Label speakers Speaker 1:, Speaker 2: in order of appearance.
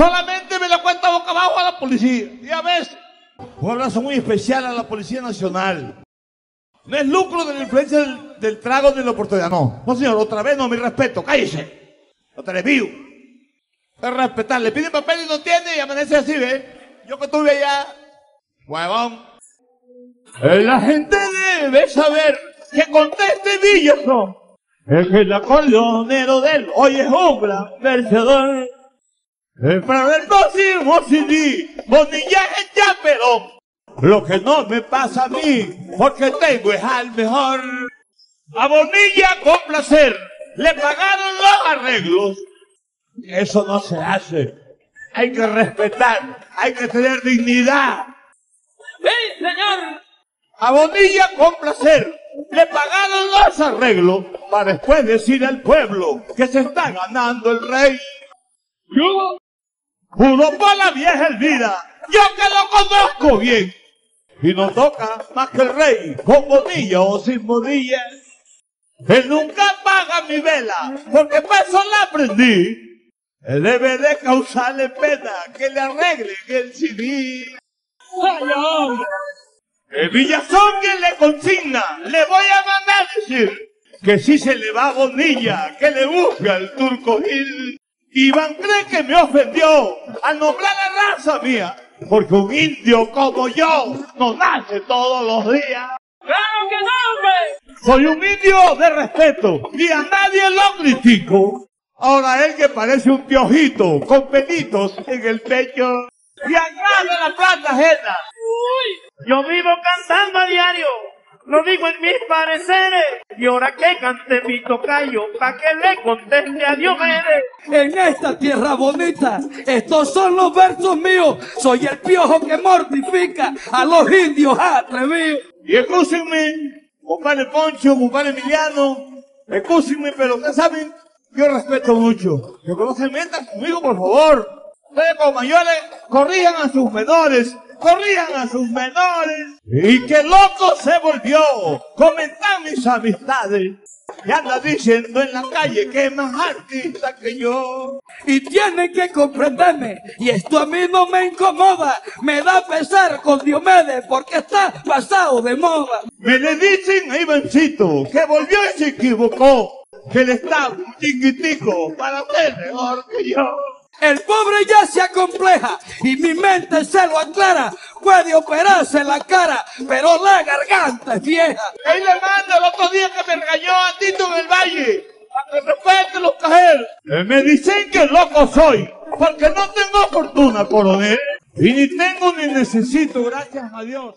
Speaker 1: Solamente me la cuenta boca abajo a la policía. Y a veces, un abrazo muy especial a la Policía Nacional. No es lucro de la influencia del, del trago de la oportunidad. No, no señor, otra vez no, mi respeto, cállese. No te vivo. Es respetar, le piden papel y no tiene y amanece así, ¿ve? Yo que estuve allá, huevón. Eh, La gente debe saber que conteste Villason. Es que el acordeonero de él hoy es un gran vencedor. El próximo CD, Bonilla es chaperón. Lo que no me pasa a mí, porque tengo es al mejor. A Bonilla con placer, le pagaron los arreglos. Eso no se hace. Hay que respetar, hay que tener dignidad.
Speaker 2: ¡Sí, señor!
Speaker 1: A Bonilla con placer le pagaron los arreglos para después decir al pueblo que se está ganando el rey.
Speaker 2: Yo,
Speaker 1: Juro por la vieja Elvira, yo que lo conozco bien. Y no toca más que el rey, con Bonilla o sin Bonilla. Él nunca paga mi vela, porque para eso la aprendí. Él debe de causarle pena que le arreglen el CD.
Speaker 2: ¡ay, hombre!
Speaker 1: El Villazón que le consigna, le voy a mandar decir que si se le va a Bonilla, que le busca el turco Gil. Iván cree que me ofendió al nombrar la raza mía, porque un indio como yo no nace todos los días.
Speaker 2: ¡Claro que no, hombre!
Speaker 1: Soy un indio de respeto y a nadie lo critico. Ahora él que parece un piojito con pelitos en el pecho y agrada la plata ajena.
Speaker 3: Yo vivo cantando a diario, lo digo en mis pareceres. Y ahora que cante mi tocayo, pa' que le conteste a Diomedes.
Speaker 4: En esta tierra bonita, estos son los versos míos. Soy el piojo que mortifica a los indios atrevidos.
Speaker 1: Y escúchenme, compadre Poncho, compadre Emiliano, escúchenme, pero ustedes saben, yo respeto mucho. Que no se metan conmigo, por favor. Ustedes como mayores, corrijan a sus menores, corrijan a sus menores. Y que loco se volvió, comentan mis amistades. Y anda diciendo en la calle que es más artista que yo.
Speaker 4: Y tienen que comprenderme. Y esto a mí no me incomoda. Me da pesar con Diomedes porque está pasado de moda.
Speaker 1: Me le dicen a Ivancito que volvió y se equivocó. Que él está un chiquitico para ser mejor que yo.
Speaker 4: El pobre ya se acompleja y mi mente se lo aclara. Puede operarse la cara, pero la garganta es vieja.
Speaker 1: Ahí le mando el otro día que me regañó a Tito en el valle. A que respete los cajeros. Eh, Me dicen que loco soy. Porque no tengo fortuna, coronel. Y ni tengo ni necesito, gracias a Dios.